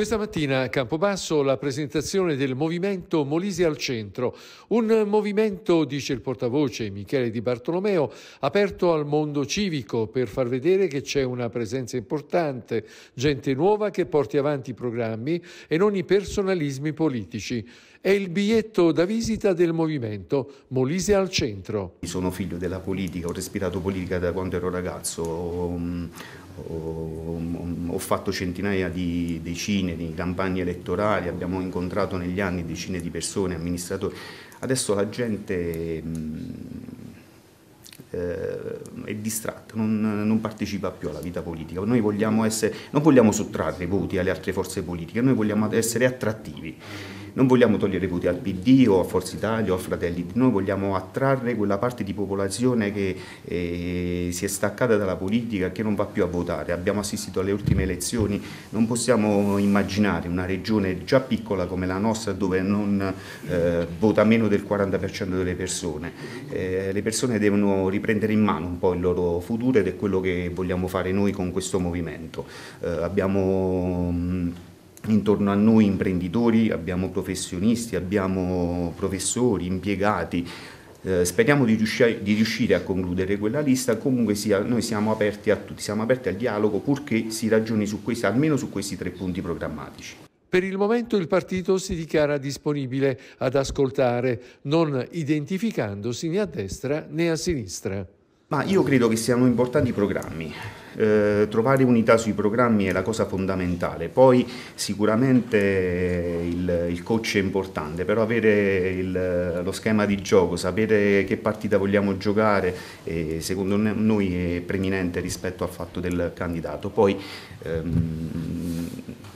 Questa mattina a Campobasso la presentazione del movimento Molise al centro, un movimento, dice il portavoce Michele Di Bartolomeo, aperto al mondo civico per far vedere che c'è una presenza importante, gente nuova che porti avanti i programmi e non i personalismi politici. È il biglietto da visita del movimento Molise al centro. Sono figlio della politica, ho respirato politica da quando ero ragazzo, ho, ho fatto centinaia di decine di campagne elettorali, abbiamo incontrato negli anni decine di persone, amministratori. Adesso la gente eh, è distratta, non, non, partecipa più alla vita politica. Noi vogliamo essere, non vogliamo sottrarre voti alle altre forze politiche, noi vogliamo essere attrattivi. Non vogliamo togliere voti al PD o a Forza Italia o a Fratelli, noi vogliamo attrarre quella parte di popolazione che eh, si è staccata dalla politica e che non va più a votare. Abbiamo assistito alle ultime elezioni, non possiamo immaginare una regione già piccola come la nostra dove non eh, vota meno del 40% delle persone. Eh, le persone devono riprendere in mano un po' il loro futuro ed è quello che vogliamo fare noi con questo movimento. Eh, abbiamo mh, intorno a noi imprenditori, abbiamo professionisti, abbiamo professori, impiegati, eh, speriamo di riuscire, di riuscire, a concludere quella lista, comunque sia, noi siamo aperti a tutti, siamo aperti al dialogo purché si ragioni su questi, almeno su questi tre punti programmatici. Per il momento il partito si dichiara disponibile ad ascoltare, non identificandosi né a destra né a sinistra. Ma io credo che siano importanti programmi. Eh, trovare unità sui programmi è la cosa fondamentale. Poi sicuramente il, il coach è importante, però avere il, lo schema di gioco, sapere che partita vogliamo giocare, eh, secondo noi è preminente rispetto al fatto del candidato. Poi ehm,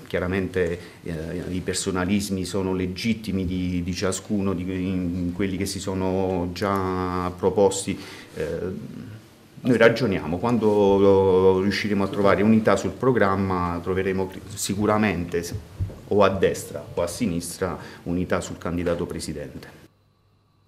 chiaramente eh, i personalismi sono legittimi di, di ciascuno, di quelli che si sono già proposti. Eh, noi ragioniamo, quando riusciremo a trovare unità sul programma troveremo sicuramente o a destra o a sinistra unità sul candidato presidente.